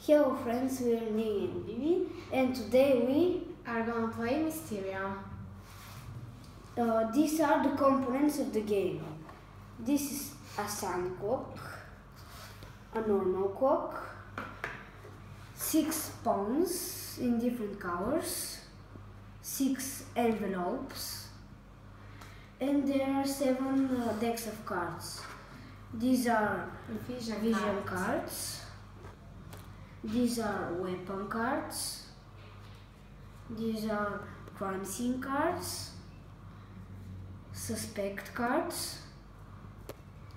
Hello friends, we are Nini and Vivi and today we are gonna play Mysterium. uh, these are the components of the game. This is a sun clock, a normal clock, six pawns in different colors, six envelopes, and there are seven uh, decks of cards. These are Vision, vision cards. cards. These are weapon cards. These are crime scene cards. Suspect cards.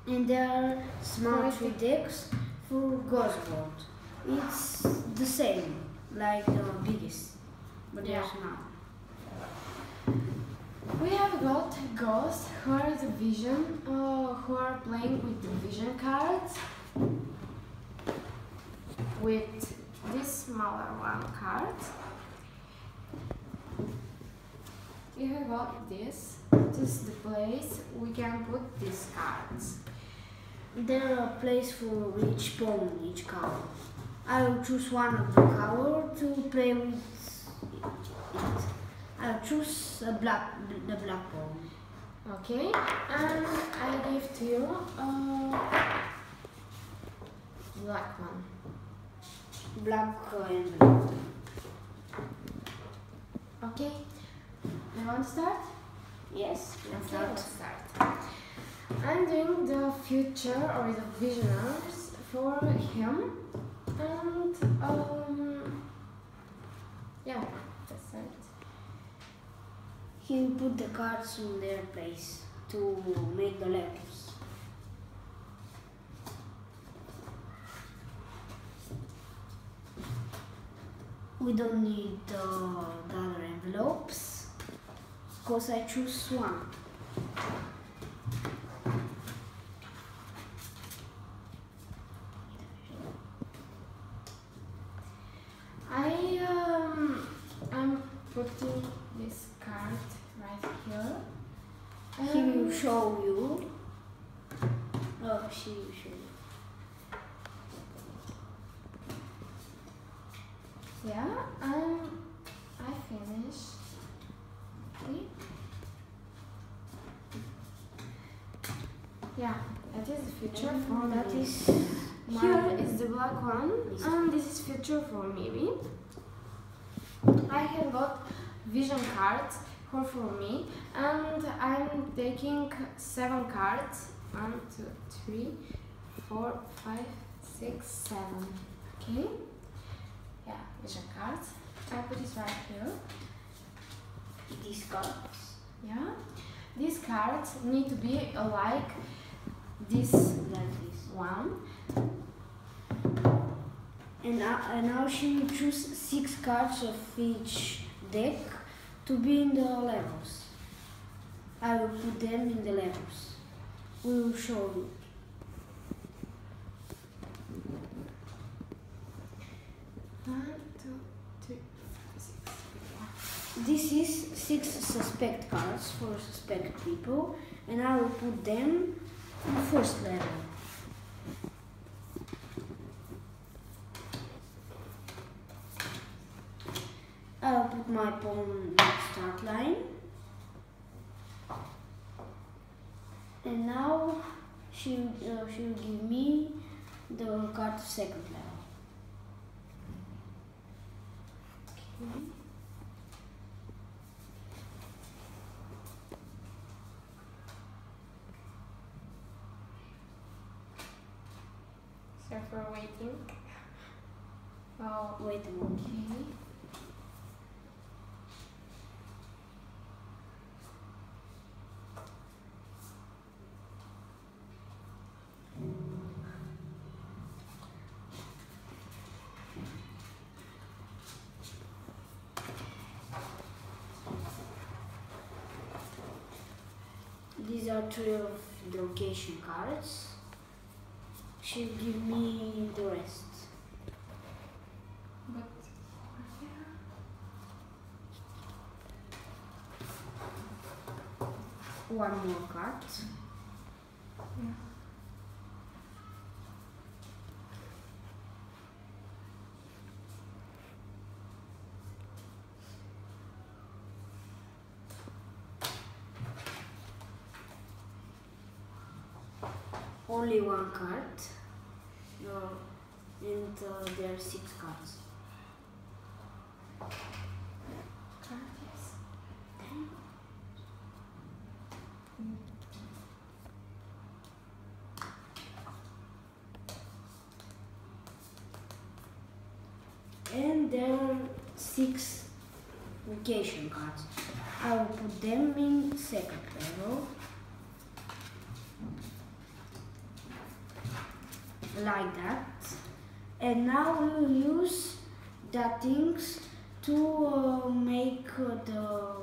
And there are smart decks for Ghost World. It's the same, like the biggest, but Yeah. there's now. We have got ghosts who are the vision, uh, who are playing with the vision cards. With this smaller one card. We have got this. This is the place we can put these cards. There are a place for each pawn, each color. I will choose one of the color to play with it. I'll choose a black, the black pawn. Okay, and I give to you a black one. Black uh, envelope. Okay, you want to start? Yes, let's Okay, start. start. I'm doing the future or the visionaries for him, and um, yeah, that's it. He put the cards in their place to make the letters. We don't need uh, the other envelopes because I choose one. I um, I'm putting this card right here. He will show you. Oh, she will show you. Yeah, um, I finished. Okay. Yeah, that is the future for That me. is Here is the black one, and this is future for maybe. I have got vision cards who for me, and I'm taking seven cards. One, two, three, four, five, six, seven. Okay. Yeah, vision cards. I put it right here. these cards. Yeah. These cards need to be like this Like this. one. And now, and now she will choose six cards of each deck to be in the levels. I will put them in the levels. We will show you. This is six suspect cards for suspect people, and I will put them in the first level. I'll put my pawn the start line. And now she uh, she will give me the card second level. Okay. So for waiting. Oh, Wait a moment. okay. These are three of the location cards. She'll give me the rest. But One more card. yeah. Only one card. No, and uh, there are six cards. And there are six location cards. I will put them in second level. Like that. And now we will use the things to uh, make uh, the